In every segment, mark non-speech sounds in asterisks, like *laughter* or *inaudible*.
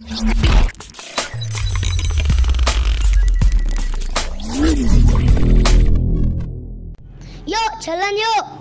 Yuk, jalan yuk.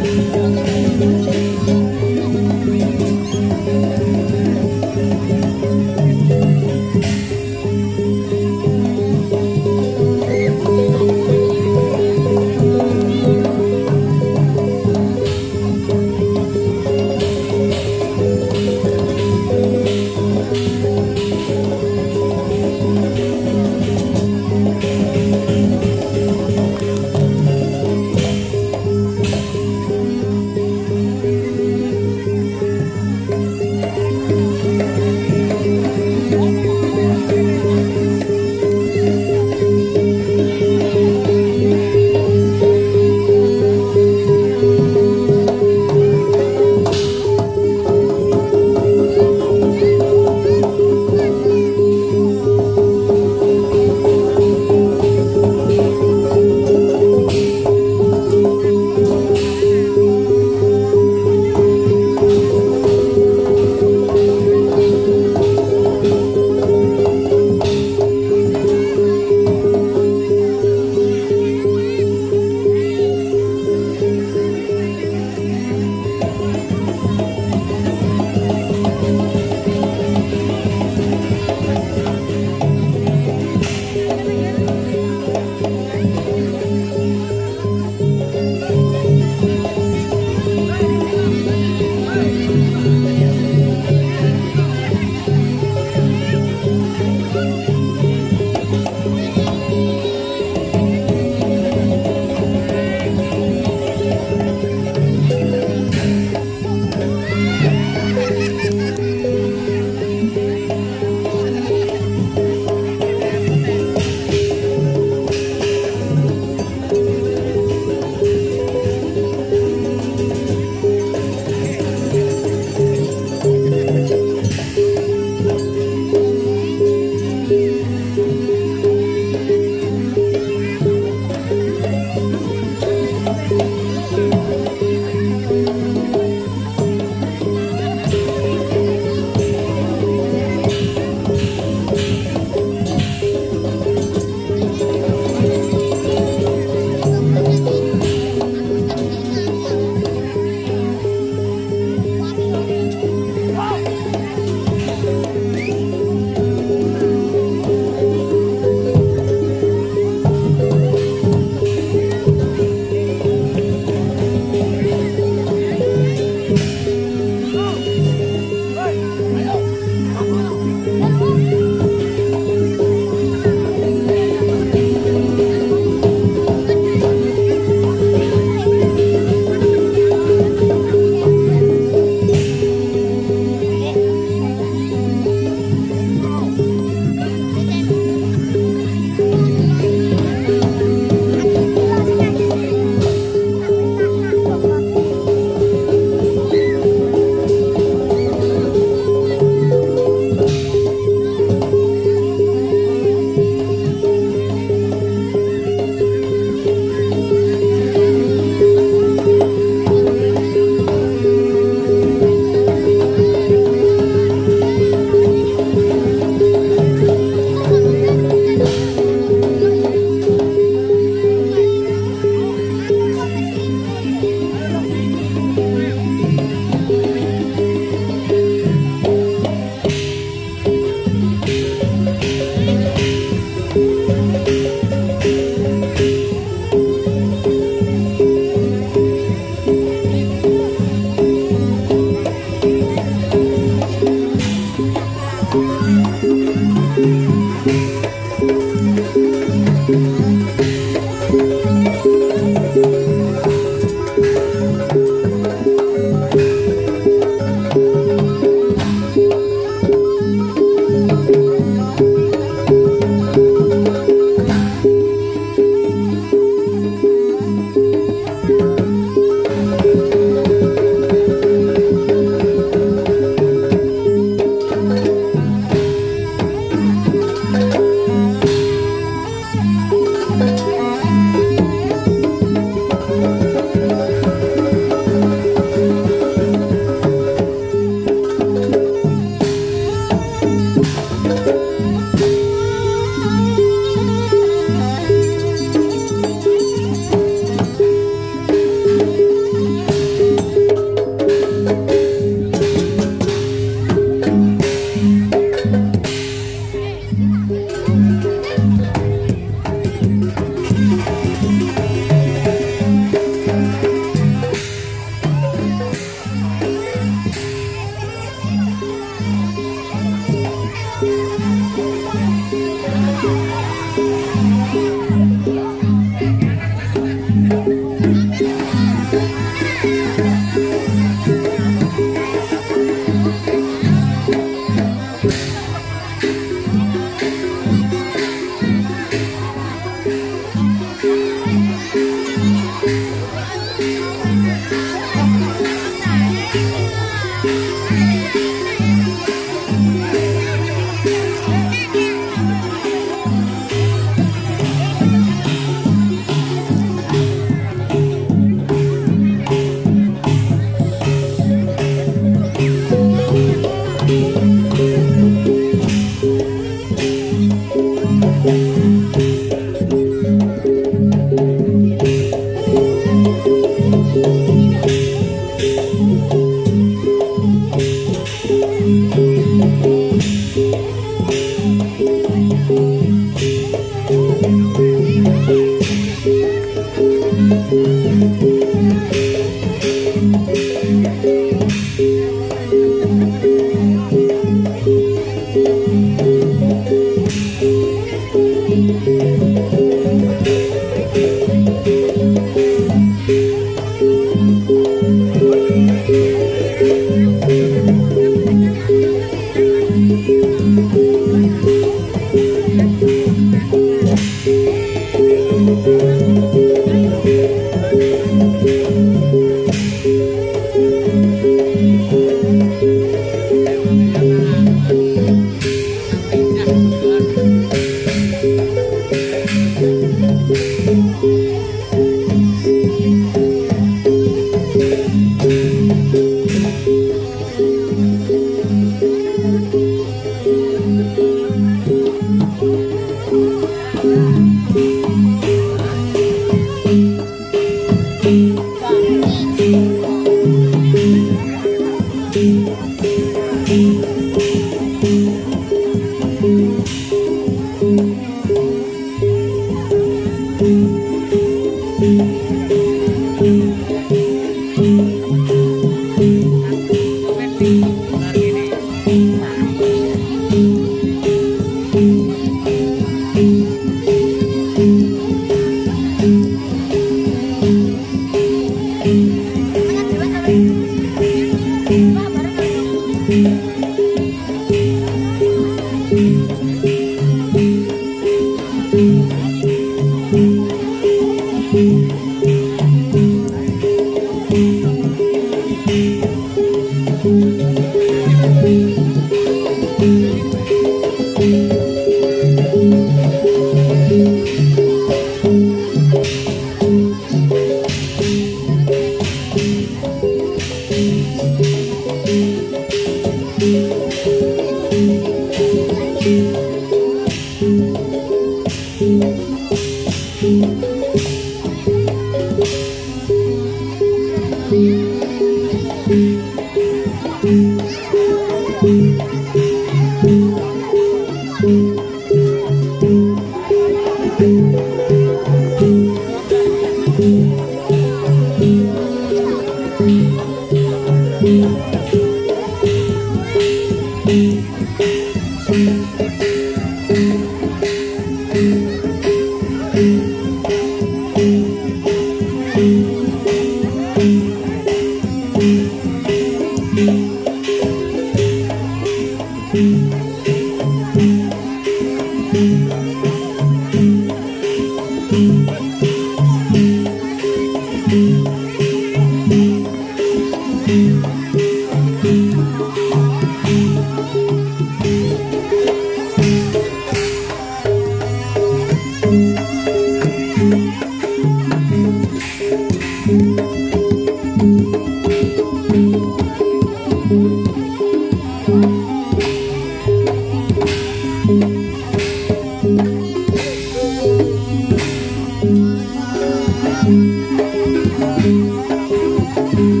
you.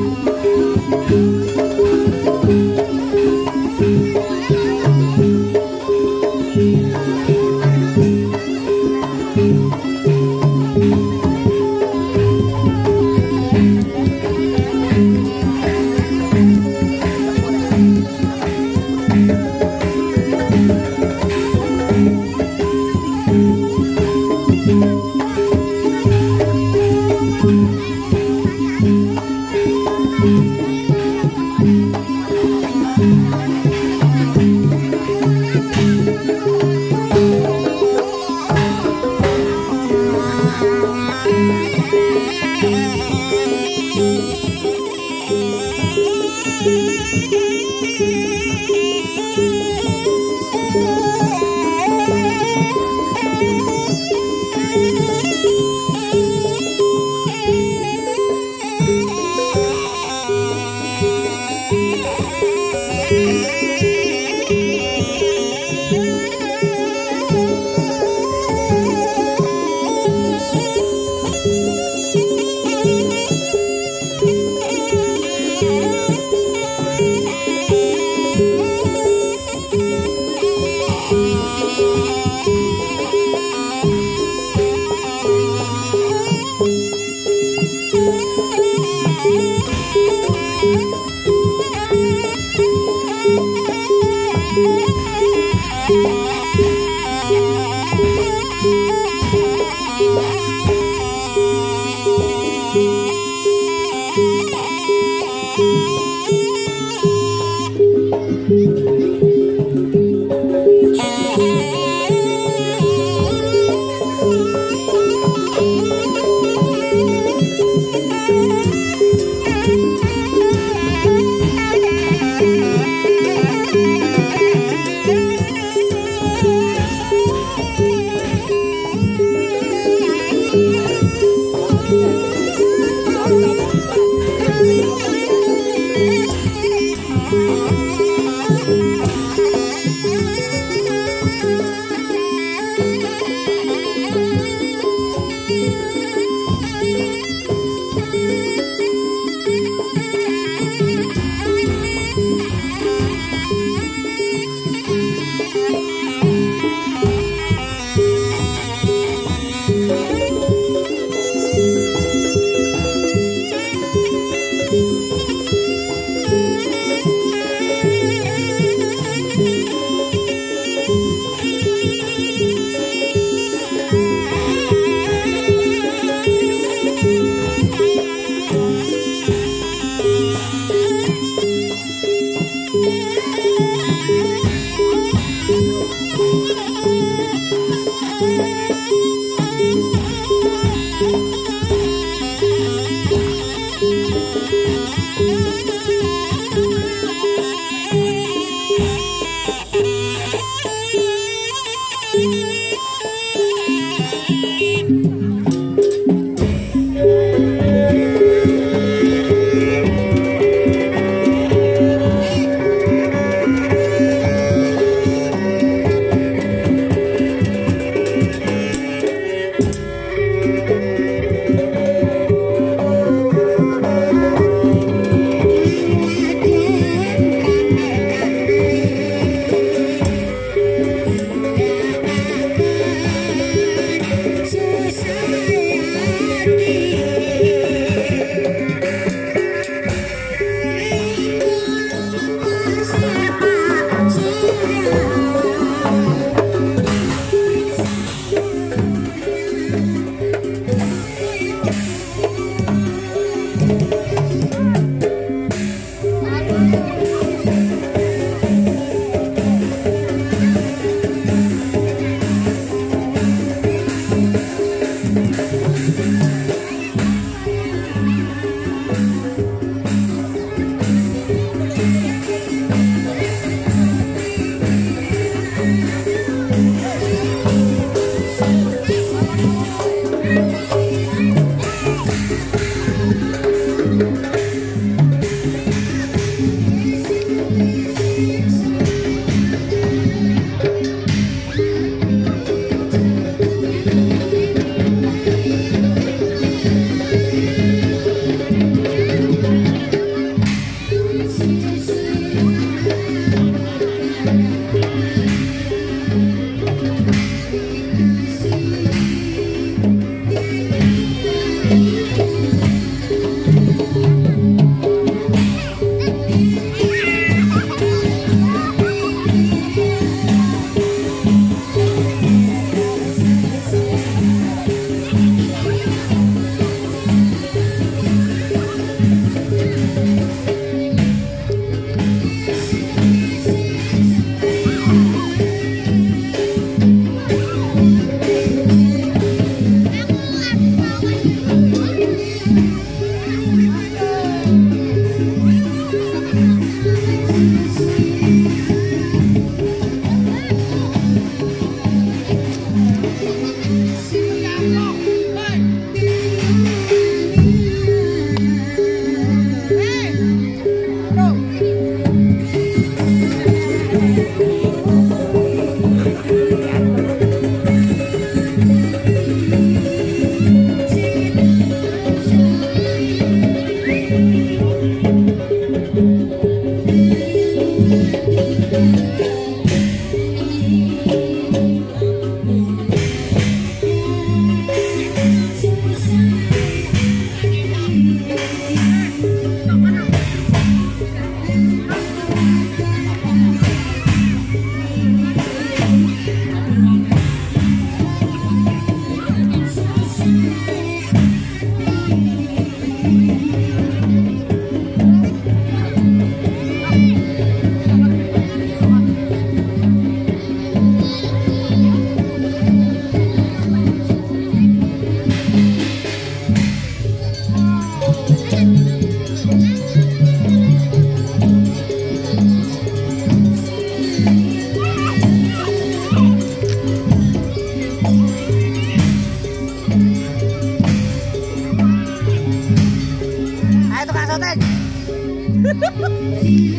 coming!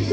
*laughs*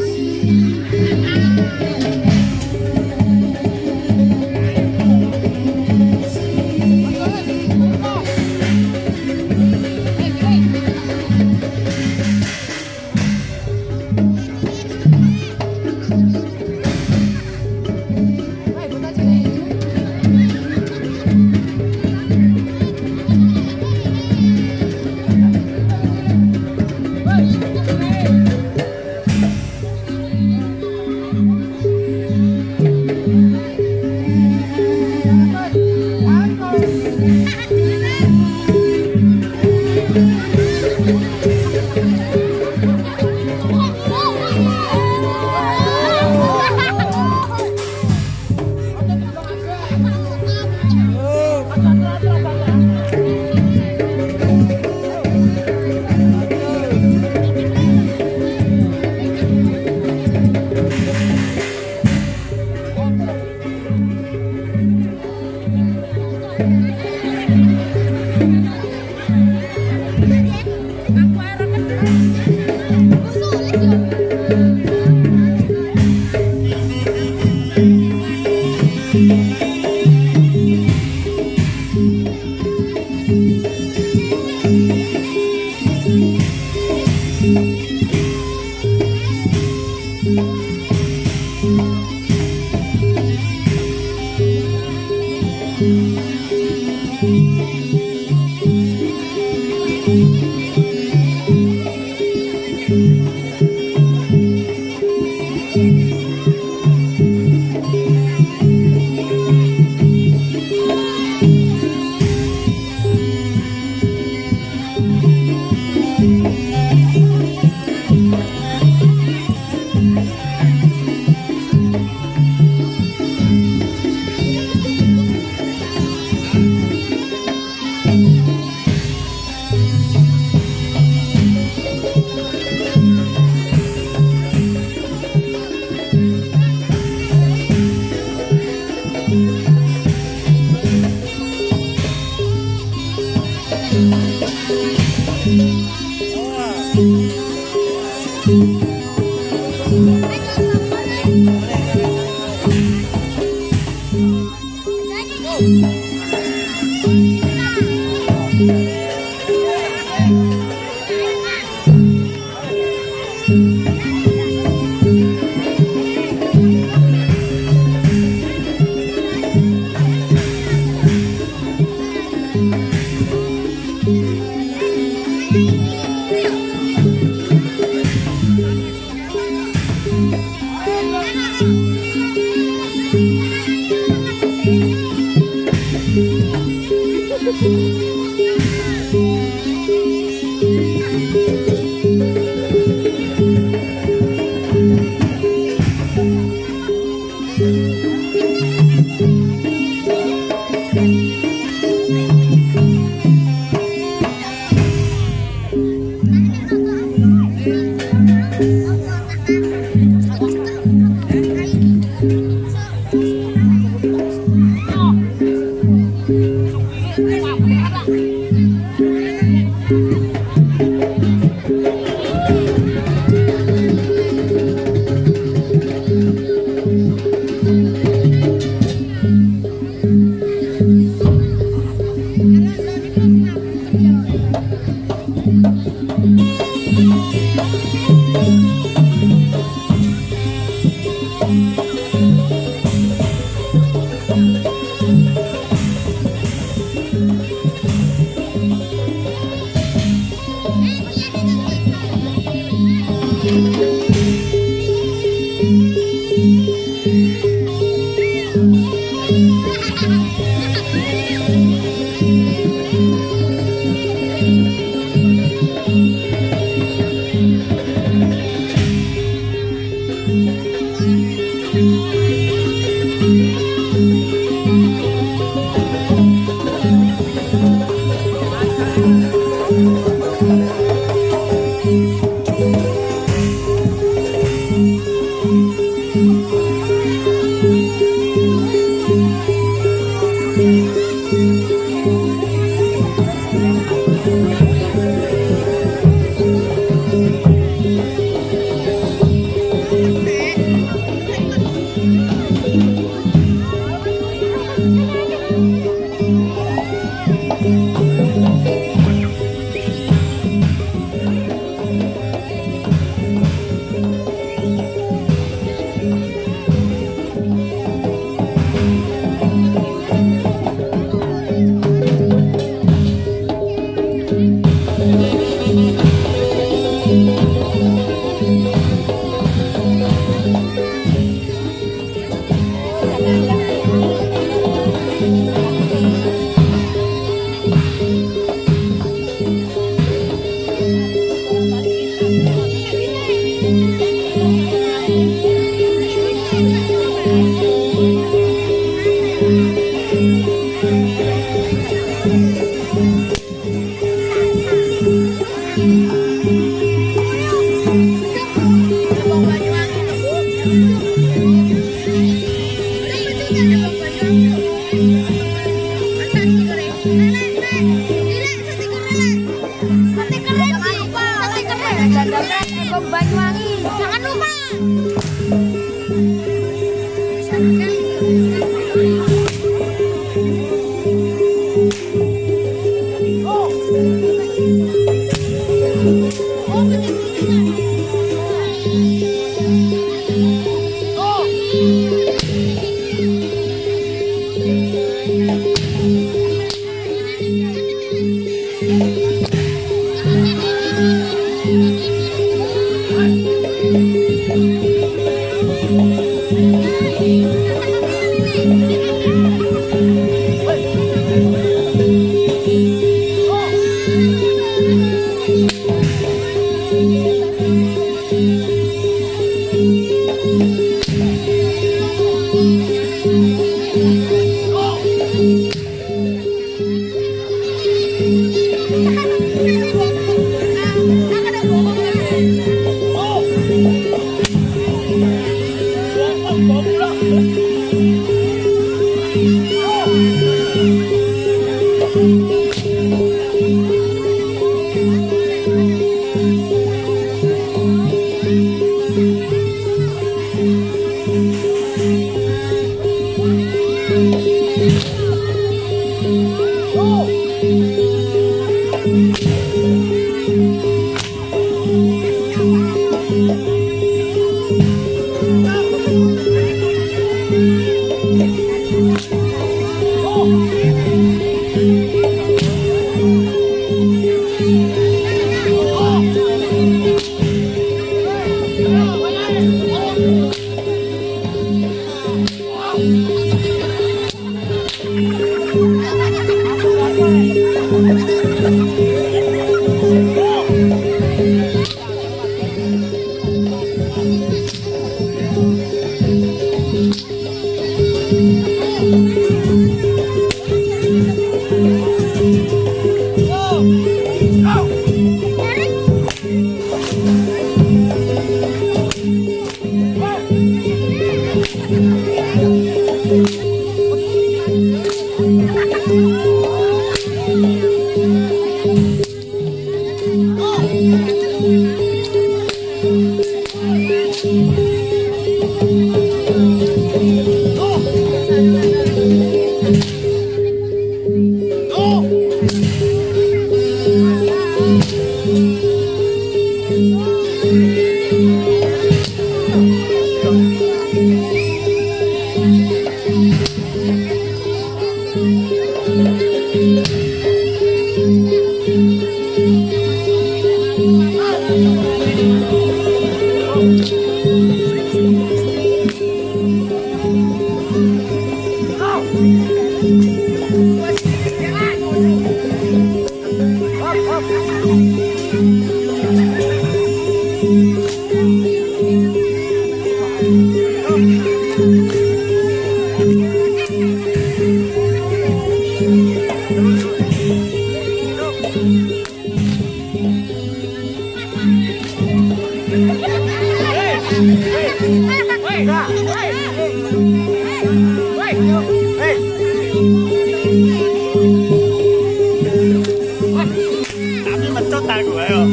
大哥哟，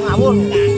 我还不如干。